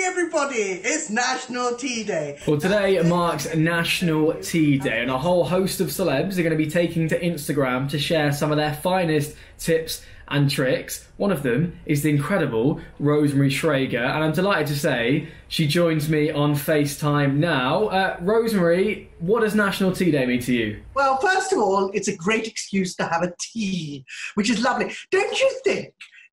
morning, everybody. It's National Tea Day. Well, today marks National Tea Day, and a whole host of celebs are going to be taking to Instagram to share some of their finest tips and tricks. One of them is the incredible Rosemary Shrager, and I'm delighted to say she joins me on FaceTime now. Uh, Rosemary, what does National Tea Day mean to you? Well, first of all, it's a great excuse to have a tea, which is lovely. Don't you think?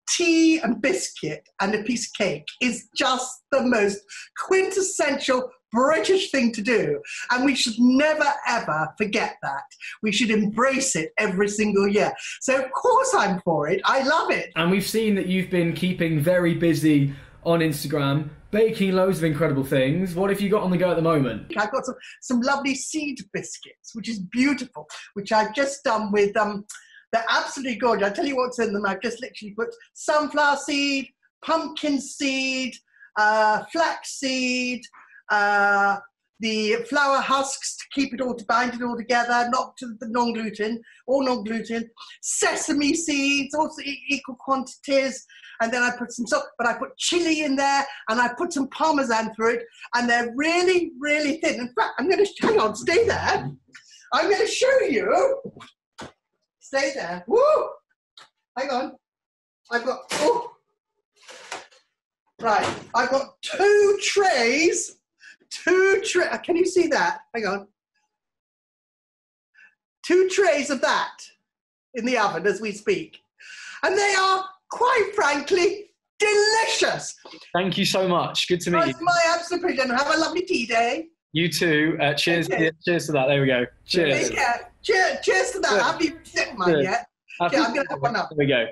Tea and biscuit and a piece of cake is just the most quintessential British thing to do. And we should never, ever forget that. We should embrace it every single year. So, of course, I'm for it. I love it. And we've seen that you've been keeping very busy on Instagram, baking loads of incredible things. What have you got on the go at the moment? I've got some, some lovely seed biscuits, which is beautiful, which I've just done with. Um, they're absolutely gorgeous. I'll tell you what's in them. I've just literally put sunflower seed, pumpkin seed, uh, flax seed, uh, the flour husks to keep it all to bind it all together, not to the non-gluten, all non-gluten, sesame seeds, also equal quantities, and then I put some salt, but I put chili in there, and I put some parmesan through it, and they're really, really thin. In fact, I'm going to hang on, stay there. I'm going to show you Stay there. Woo! Hang on. I've got, oh. Right, I've got two trays. Two trays. Can you see that? Hang on. Two trays of that in the oven as we speak. And they are, quite frankly, delicious. Thank you so much. Good to meet you. my absolute pleasure. Have a lovely tea day. You too. Uh, cheers. Cheers to that. There we go. Cheers. Cheers. Cheers to that. Cheers. I haven't even checked mine yet. Okay, I'm going to have one up. There we go.